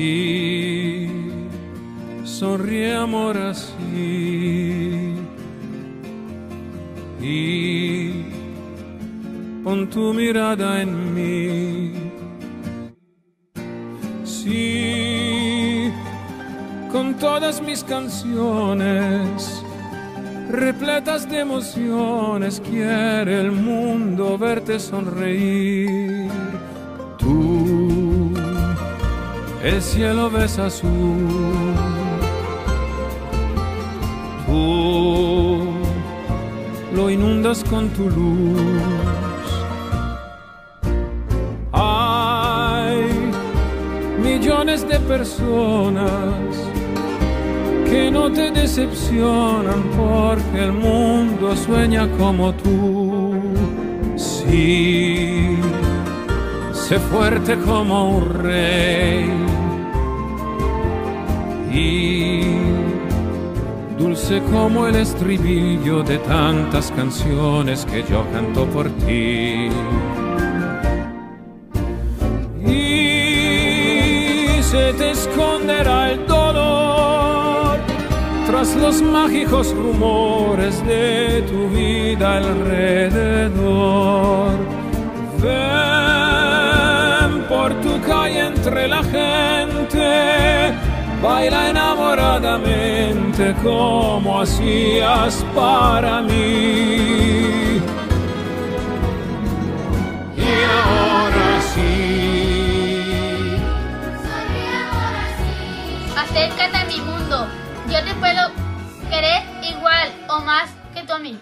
Sí, sonríe amor así. Y pon tu mirada en mí. Sí, con todas mis canciones, repletas de emociones, quiere el mundo verte sonreír. El cielo ves azul. Tú lo inundas con tu luz. Hay millones de personas que no te decepcionan porque el mundo sueña como tú. Sí, sé fuerte como un rey y dulce como el estribillo de tantas canciones que yo canto por ti. Y se te esconderá el dolor tras los mágicos rumores de tu vida alrededor. Ven por tu calle entre la gente baila enamoradamente como hacías para mí. Y ahora sí. Acércate a mi mundo. Yo te puedo querer igual o más que tú a mí.